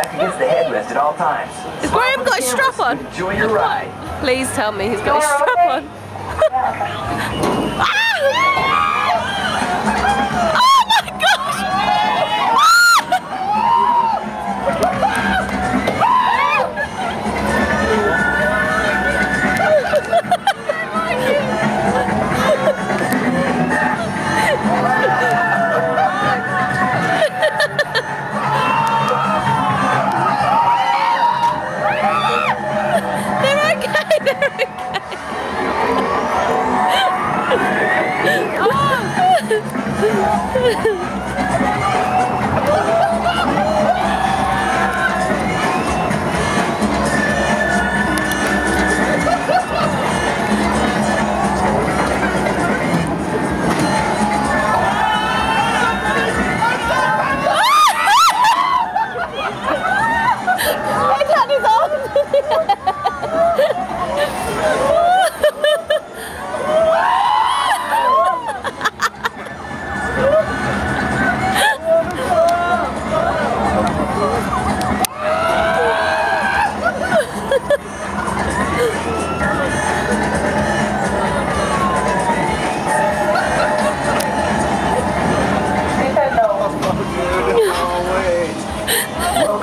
back against the headrest at all times. Has Graeme got a strap on? Enjoy your ride. Please tell me he's got a strap on. Ah! They're okay, they're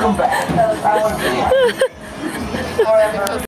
come back. I want to be.